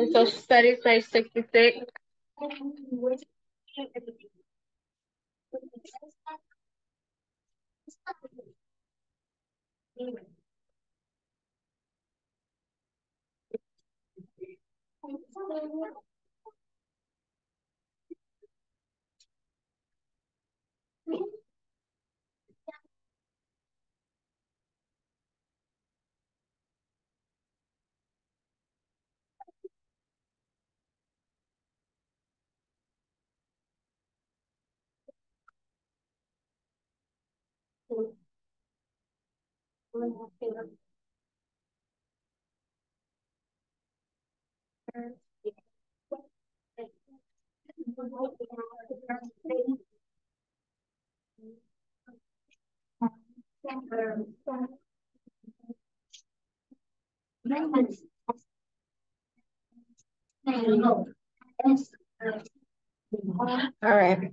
in social studies, page 66. All right.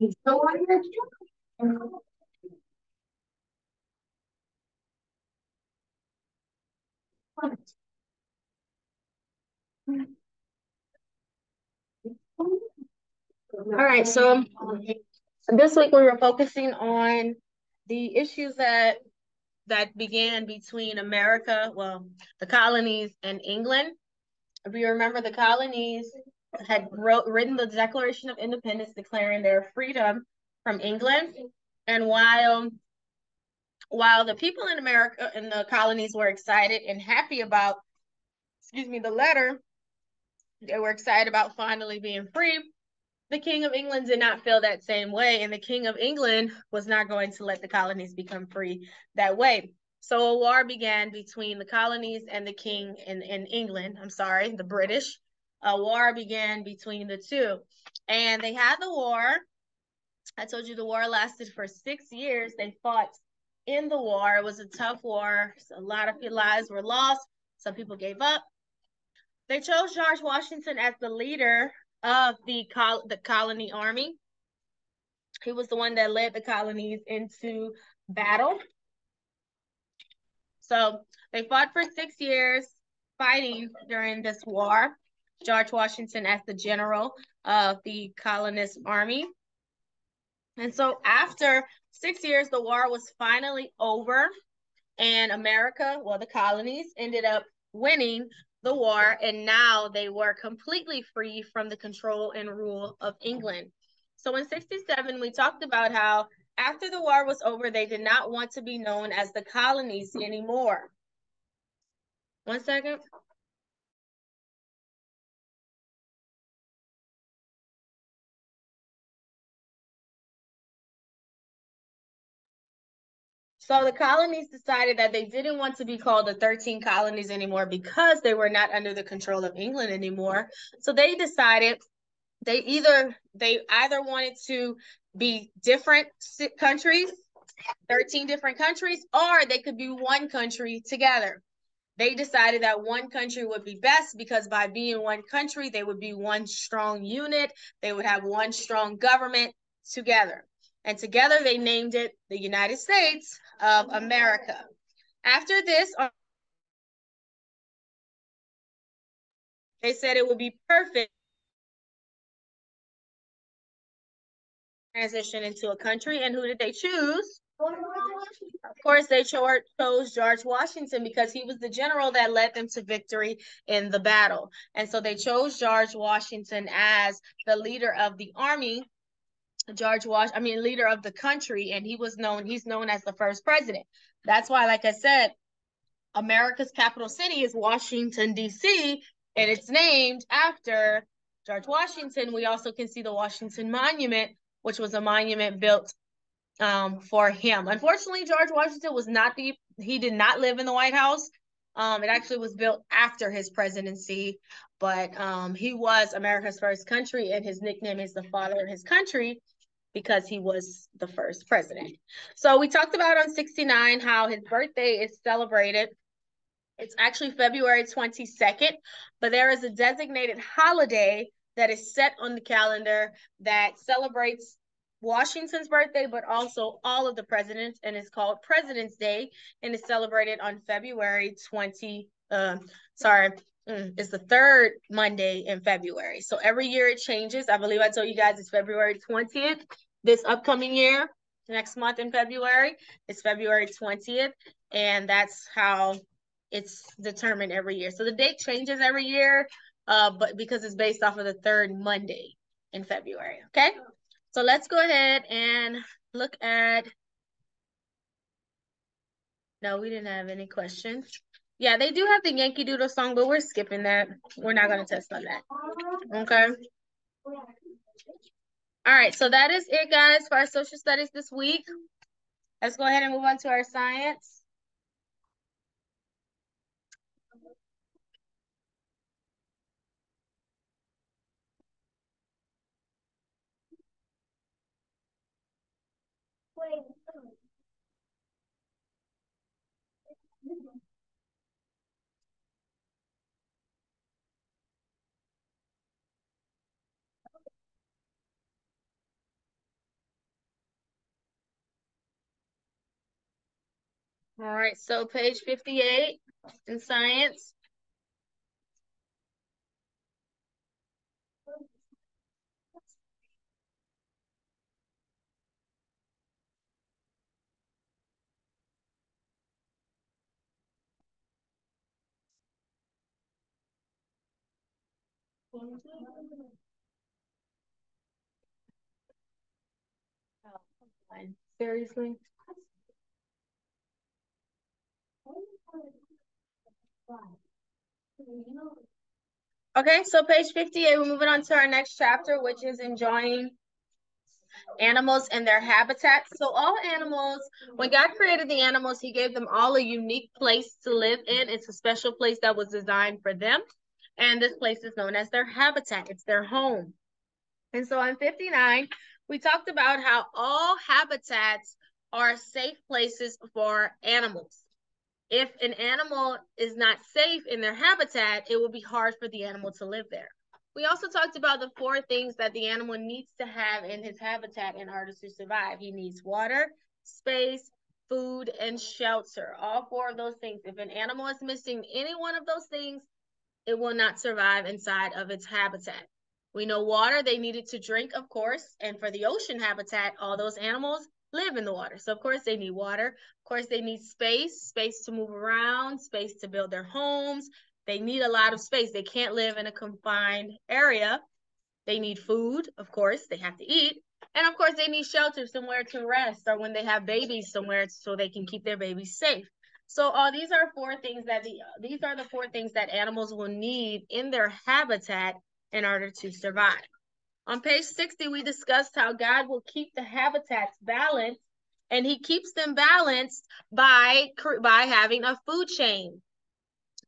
All right, so this week we were focusing on the issues that that began between America, well, the colonies and England. If you remember, the colonies had wrote, written the Declaration of Independence declaring their freedom from England. And while while the people in America in the colonies were excited and happy about, excuse me, the letter, they were excited about finally being free. The King of England did not feel that same way, and the King of England was not going to let the colonies become free that way. So a war began between the colonies and the King in, in England. I'm sorry, the British. A war began between the two. And they had the war. I told you the war lasted for six years. They fought in the war. It was a tough war. A lot of lives were lost. Some people gave up. They chose George Washington as the leader of the col the colony army. He was the one that led the colonies into battle. So they fought for six years, fighting during this war. George Washington as the general of the colonist army. And so after six years, the war was finally over, and America, well, the colonies ended up winning the war, and now they were completely free from the control and rule of England. So in 67, we talked about how after the war was over, they did not want to be known as the colonies anymore. One second. So the colonies decided that they didn't want to be called the 13 colonies anymore because they were not under the control of England anymore. So they decided they either they either wanted to be different countries, 13 different countries, or they could be one country together. They decided that one country would be best because by being one country, they would be one strong unit. They would have one strong government together. And together they named it the United States of America. After this, they said it would be perfect transition into a country. And who did they choose? Of course, they chose George Washington because he was the general that led them to victory in the battle. And so they chose George Washington as the leader of the army George Wash, I mean, leader of the country, and he was known, he's known as the first president. That's why, like I said, America's capital city is Washington, D.C., and it's named after George Washington. We also can see the Washington Monument, which was a monument built um, for him. Unfortunately, George Washington was not the he did not live in the White House. Um, it actually was built after his presidency, but um, he was America's first country, and his nickname is the father of his country because he was the first president. So we talked about on 69 how his birthday is celebrated. It's actually February 22nd, but there is a designated holiday that is set on the calendar that celebrates Washington's birthday, but also all of the presidents, and it's called President's Day, and it's celebrated on February 20. Uh, sorry, mm, it's the third Monday in February. So every year it changes. I believe I told you guys it's February 20th. This upcoming year, next month in February, it's February 20th, and that's how it's determined every year. So the date changes every year, uh, but because it's based off of the third Monday in February. Okay. So let's go ahead and look at. No, we didn't have any questions. Yeah, they do have the Yankee Doodle song, but we're skipping that. We're not going to test on that. Okay. All right, so that is it, guys, for our social studies this week. Let's go ahead and move on to our science. All right, so page 58 in science. Seriously? Okay, so page 58, we're moving on to our next chapter, which is enjoying animals and their habitats. So all animals, when God created the animals, he gave them all a unique place to live in. It's a special place that was designed for them. And this place is known as their habitat. It's their home. And so on 59, we talked about how all habitats are safe places for animals if an animal is not safe in their habitat, it will be hard for the animal to live there. We also talked about the four things that the animal needs to have in his habitat in order to survive. He needs water, space, food, and shelter. All four of those things. If an animal is missing any one of those things, it will not survive inside of its habitat. We know water, they need it to drink, of course. And for the ocean habitat, all those animals live in the water. So of course they need water. Of course they need space, space to move around, space to build their homes. They need a lot of space. They can't live in a confined area. They need food, of course, they have to eat. And of course they need shelter, somewhere to rest or when they have babies somewhere so they can keep their babies safe. So all uh, these are four things that the these are the four things that animals will need in their habitat in order to survive. On page 60, we discussed how God will keep the habitats balanced, and he keeps them balanced by, by having a food chain.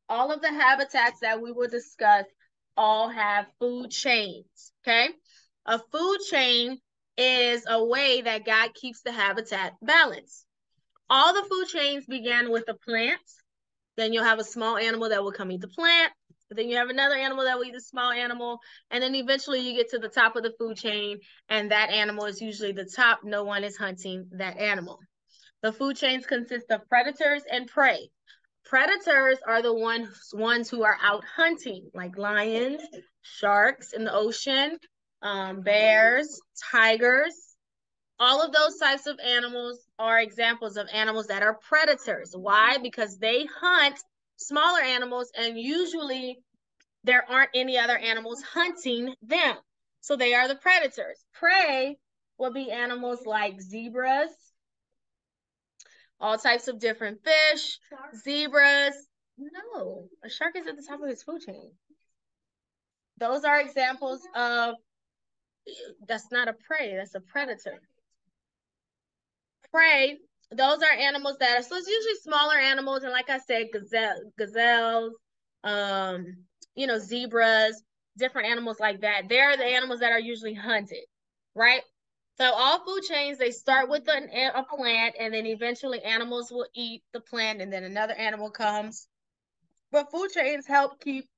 All of the habitats that we will discuss all have food chains, okay? A food chain is a way that God keeps the habitat balanced. All the food chains began with a plant. Then you'll have a small animal that will come eat the plant. But then you have another animal that will eat a small animal. And then eventually you get to the top of the food chain, and that animal is usually the top. No one is hunting that animal. The food chains consist of predators and prey. Predators are the ones, ones who are out hunting, like lions, sharks in the ocean, um, bears, tigers. All of those types of animals are examples of animals that are predators. Why? Because they hunt smaller animals, and usually there aren't any other animals hunting them. So they are the predators. Prey will be animals like zebras, all types of different fish, shark. zebras. No, a shark is at the top of his food chain. Those are examples of that's not a prey, that's a predator. Prey, those are animals that are, so it's usually smaller animals. And like I said, gazelle, gazelles, um, you know, zebras, different animals like that. They're the animals that are usually hunted, right? So all food chains, they start with an, a plant and then eventually animals will eat the plant and then another animal comes. But food chains help keep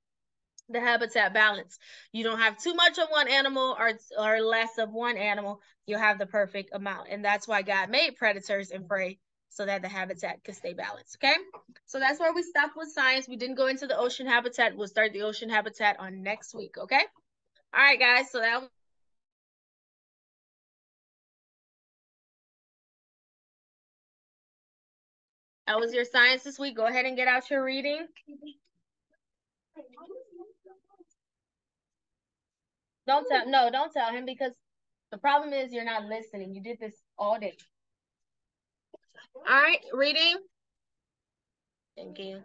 the habitat balance. You don't have too much of one animal or, or less of one animal. You'll have the perfect amount. And that's why God made predators and prey so that the habitat could stay balanced. Okay. So that's where we stopped with science. We didn't go into the ocean habitat. We'll start the ocean habitat on next week. Okay. All right, guys. So that That was your science this week. Go ahead and get out your reading. Don't tell no, don't tell him because the problem is you're not listening. You did this all day. All right, reading. Thank you.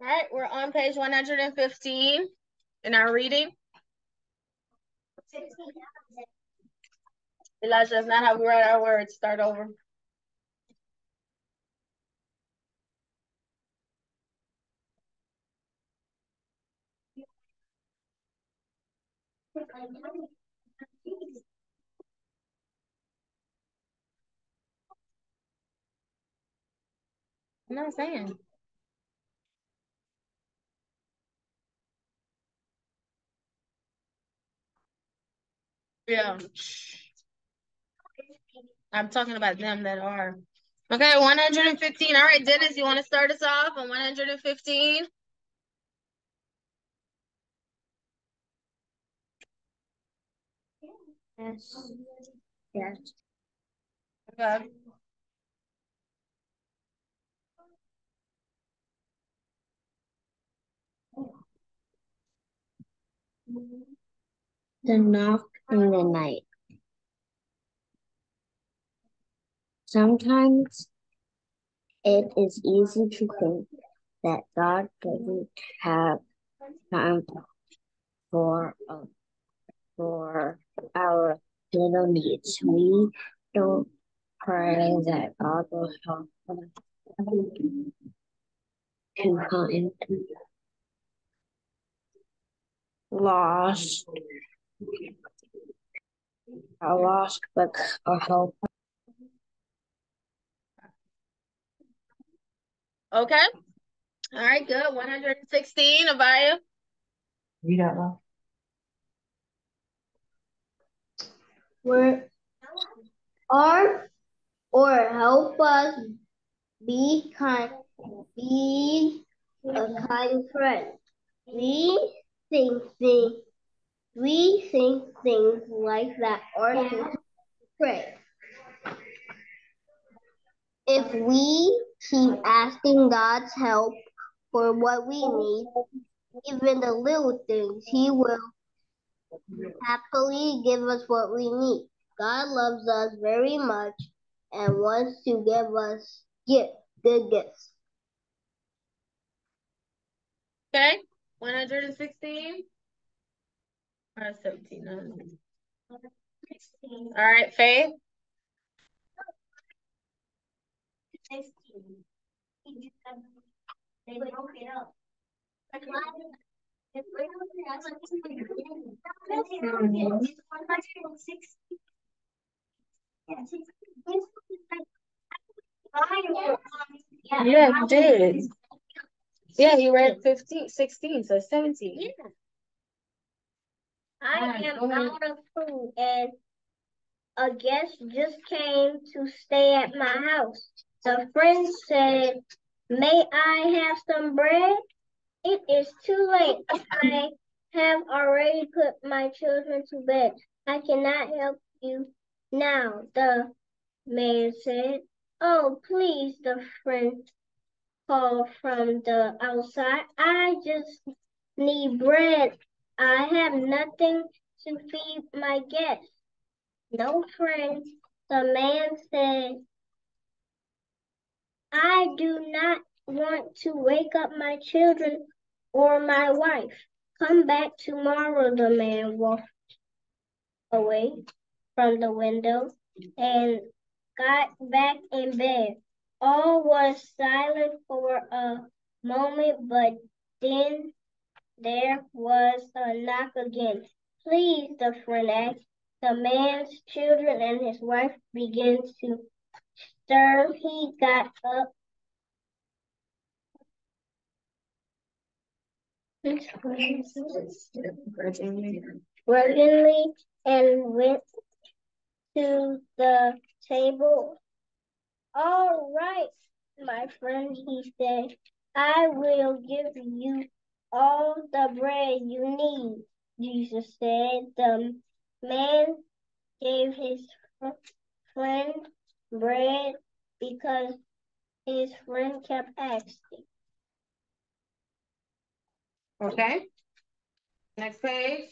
All right, we're on page 115 in our reading. Elijah, that's not how we write our words. Start over. I'm not saying. Yeah. I'm talking about them that are. Okay, 115. All right, Dennis, you want to start us off on 115? Yes. Yes. Okay. The knock in the night. Sometimes it is easy to think that God doesn't have time for uh, for our little needs. We don't pray that God will help us to find lost a lost book or help. Okay. All right, good. 116, Avaya. Read out loud. Where are or help us be kind, be a kind friend. We think things, we think things like that are to pray. If we keep asking God's help for what we need, even the little things, He will happily give us what we need. God loves us very much and wants to give us gift, good gifts. Okay. 116. Or 17. All right, Faith. Yeah, did. Yeah, you read 15, 16, so 17. Yeah. I Alright, am out of food and a guest just came to stay at my house. The friend said, May I have some bread? It is too late. I have already put my children to bed. I cannot help you now, the man said. Oh, please, the friend called from the outside. I just need bread. I have nothing to feed my guests. No, friends, the man said. I do not want to wake up my children or my wife. Come back tomorrow, the man walked away from the window and got back in bed. All was silent for a moment, but then there was a knock again. Please, the friend asked. The man's children and his wife began to stir. He got up. grudgingly and went to the table. All right, my friend, he said, I will give you all the bread you need. Jesus said, the man gave his friend bread because his friend kept asking. Okay. Next page.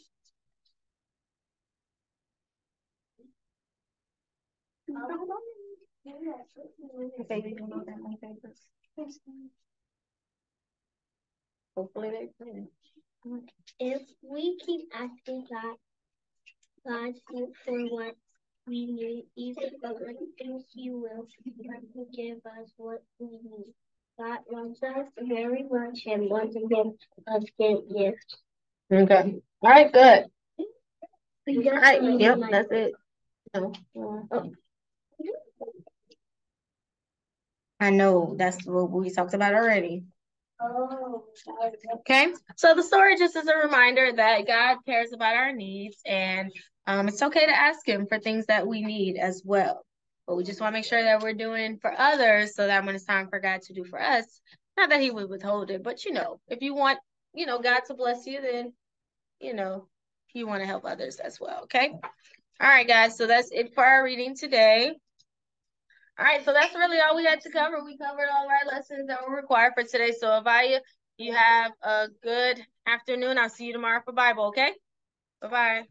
Hopefully they finish. If we keep asking God, God for what we need, even the little things He will give us what we need. God loves us very much and wants to give us good gifts. Okay. All right, good. All right, yep, that's it. No. Oh. I know, that's what we talked about already. Oh, Okay, so the story just is a reminder that God cares about our needs and um, it's okay to ask Him for things that we need as well. But we just want to make sure that we're doing for others so that when it's time for God to do for us, not that He would withhold it, but you know, if you want, you know, God to bless you, then, you know, you want to help others as well. Okay. All right, guys. So that's it for our reading today. All right, so that's really all we had to cover. We covered all our lessons that were required for today. So Avaya, you have a good afternoon. I'll see you tomorrow for Bible, okay? Bye-bye.